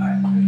哎，对。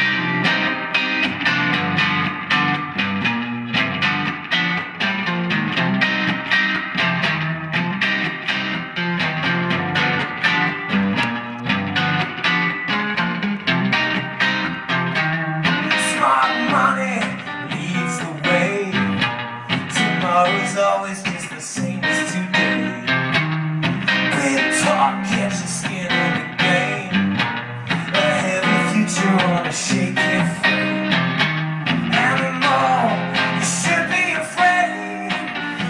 Tomorrow's always just the same as today. Big talk catch your skin in the game. A heavy future on a shaky frame. Animal, you should be afraid.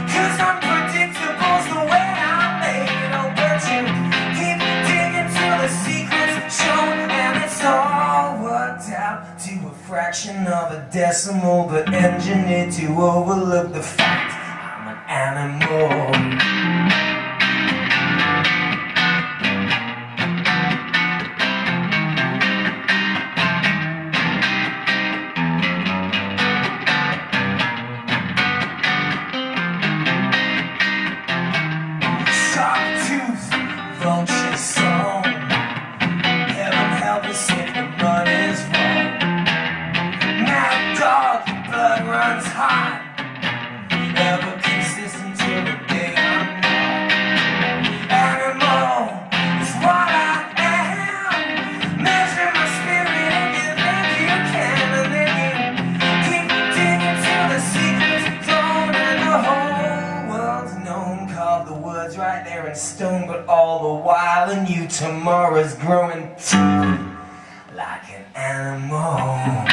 Cause unpredictable's the way I'm made. Oh, but you keep digging till the secrets shown. And it's all worked out to a fraction of a decimal. But engineered to overlook the fact animal. The right there in stone. But all the while in you tomorrow's growing like an animal.